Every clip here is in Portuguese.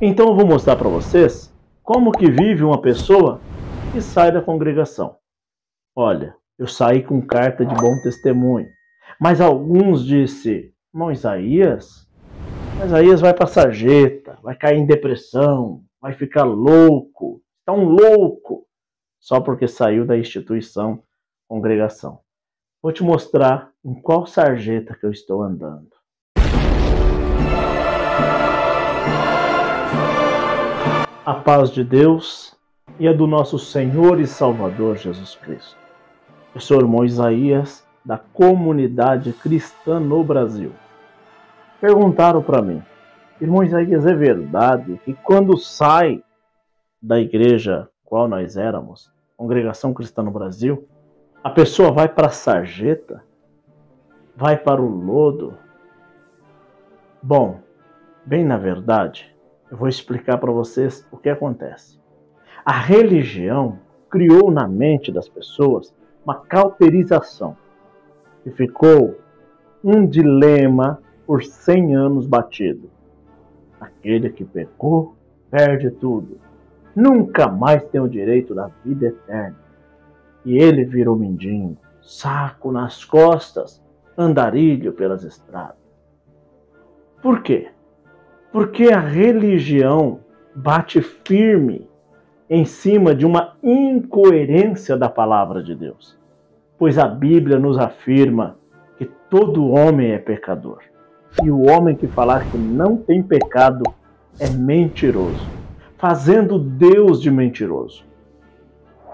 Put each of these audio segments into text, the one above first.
Então eu vou mostrar para vocês como que vive uma pessoa que sai da congregação. Olha, eu saí com carta de bom testemunho, mas alguns disse, irmão Isaías, Isaías vai para sarjeta, vai cair em depressão, vai ficar louco, um louco, só porque saiu da instituição congregação. Vou te mostrar em qual sarjeta que eu estou andando. A paz de Deus e a do nosso Senhor e Salvador Jesus Cristo. Eu sou o irmão Isaías, da comunidade cristã no Brasil. Perguntaram para mim, irmão Isaías, é verdade que quando sai da igreja qual nós éramos, congregação cristã no Brasil, a pessoa vai para a sarjeta, vai para o lodo? Bom, bem na verdade, eu vou explicar para vocês o que acontece. A religião criou na mente das pessoas uma cauterização e ficou um dilema por 100 anos batido. Aquele que pecou perde tudo. Nunca mais tem o direito da vida eterna. E ele virou mendigo, saco nas costas, andarilho pelas estradas. Por quê? Porque a religião bate firme em cima de uma incoerência da palavra de Deus. Pois a Bíblia nos afirma que todo homem é pecador. E o homem que falar que não tem pecado é mentiroso, fazendo Deus de mentiroso.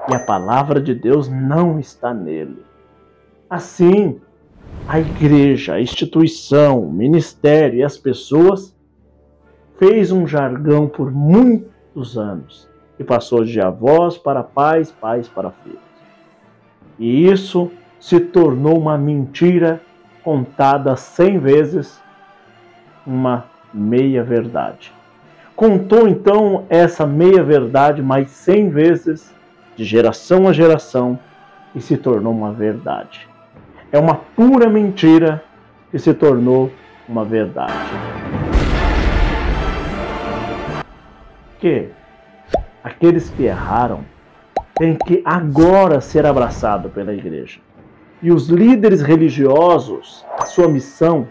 E a palavra de Deus não está nele. Assim, a igreja, a instituição, o ministério e as pessoas fez um jargão por muitos anos e passou de avós para pais, pais para filhos. E isso se tornou uma mentira contada cem vezes, uma meia verdade. Contou então essa meia verdade mais cem vezes, de geração a geração, e se tornou uma verdade. É uma pura mentira que se tornou uma verdade. Que aqueles que erraram têm que agora ser abraçados pela igreja. E os líderes religiosos, a sua missão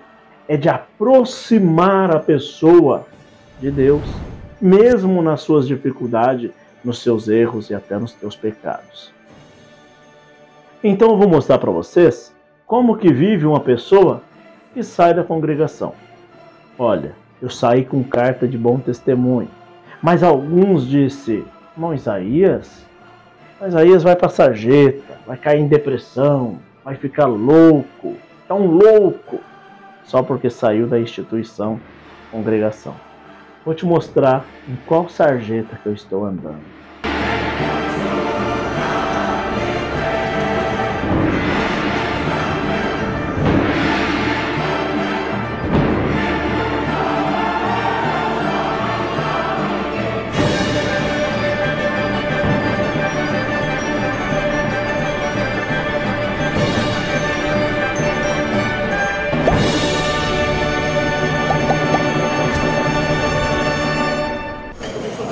é de aproximar a pessoa de Deus, mesmo nas suas dificuldades, nos seus erros e até nos seus pecados. Então eu vou mostrar para vocês como que vive uma pessoa que sai da congregação. Olha, eu saí com carta de bom testemunho. Mas alguns disse, irmão Isaías, Isaías vai para sarjeta, vai cair em depressão, vai ficar louco, um louco, só porque saiu da instituição congregação. Vou te mostrar em qual sarjeta que eu estou andando.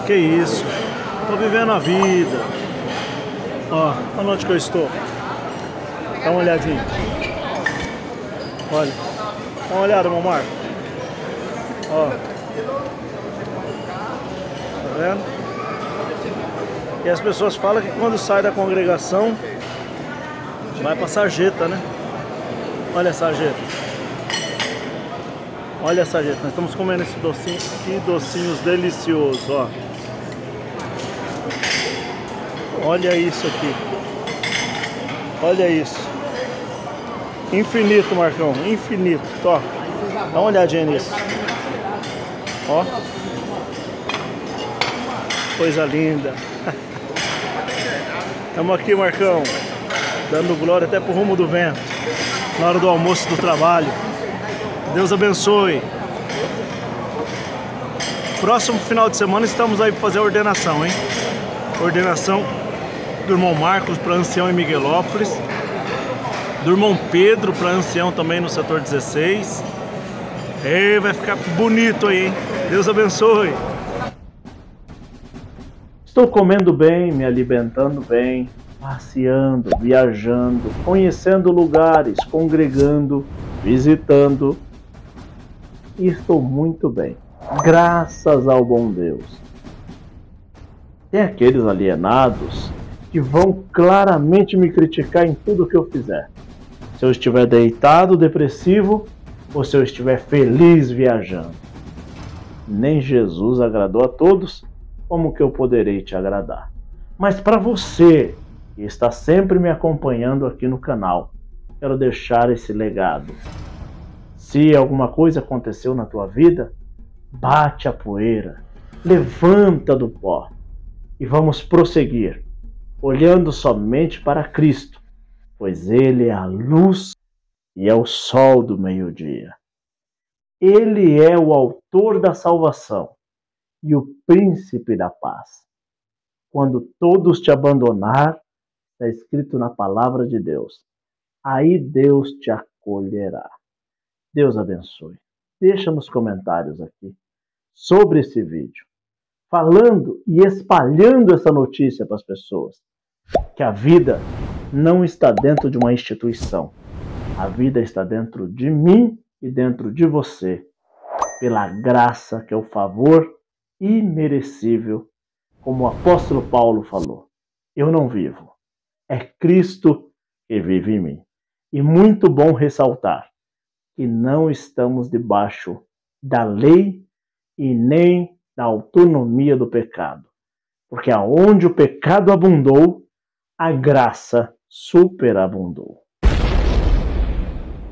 Que isso? Tô vivendo a vida. Ó, olha onde que eu estou. Dá uma olhadinha. Olha. Dá uma olhada, meu Marco. Ó. Tá vendo? E as pessoas falam que quando sai da congregação vai pra sarjeta, né? Olha a sarjeta. Olha a sarjeta. Nós estamos comendo esse docinho. Que docinhos deliciosos, ó. Olha isso aqui. Olha isso. Infinito, Marcão. Infinito. Tó. Dá uma olhadinha nisso. Ó. Coisa linda. Estamos aqui, Marcão. Dando glória até pro rumo do vento. Na hora do almoço do trabalho. Deus abençoe. Próximo final de semana estamos aí para fazer a ordenação, hein? Ordenação do irmão Marcos para ancião em Miguelópolis, do irmão Pedro para ancião também no setor 16. E vai ficar bonito aí, hein? Deus abençoe. Estou comendo bem, me alimentando bem, passeando, viajando, conhecendo lugares, congregando, visitando. E estou muito bem, graças ao bom Deus. Tem aqueles alienados que vão claramente me criticar em tudo que eu fizer. Se eu estiver deitado, depressivo, ou se eu estiver feliz viajando. Nem Jesus agradou a todos, como que eu poderei te agradar? Mas para você que está sempre me acompanhando aqui no canal, quero deixar esse legado. Se alguma coisa aconteceu na tua vida, bate a poeira, levanta do pó e vamos prosseguir, olhando somente para Cristo, pois Ele é a luz e é o sol do meio-dia. Ele é o autor da salvação e o príncipe da paz. Quando todos te abandonar, está escrito na palavra de Deus, aí Deus te acolherá. Deus abençoe. Deixa nos comentários aqui sobre esse vídeo, falando e espalhando essa notícia para as pessoas, que a vida não está dentro de uma instituição a vida está dentro de mim e dentro de você, pela graça que é o favor imerecível, como o apóstolo Paulo falou. Eu não vivo, é Cristo que vive em mim. E muito bom ressaltar que não estamos debaixo da lei e nem da autonomia do pecado. Porque aonde o pecado abundou, a graça superabundou.